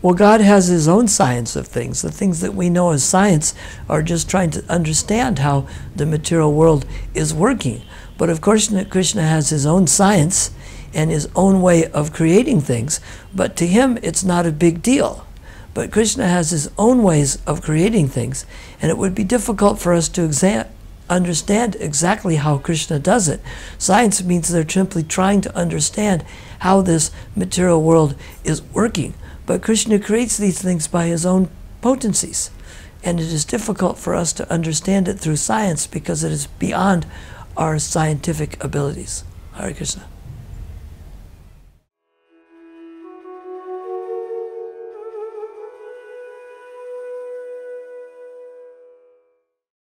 Well, God has His own science of things. The things that we know as science are just trying to understand how the material world is working. But of course, Krishna has His own science and His own way of creating things. But to Him, it's not a big deal. But Krishna has His own ways of creating things, and it would be difficult for us to understand exactly how Krishna does it. Science means they're simply trying to understand how this material world is working. But Krishna creates these things by his own potencies. And it is difficult for us to understand it through science because it is beyond our scientific abilities. Hare Krishna.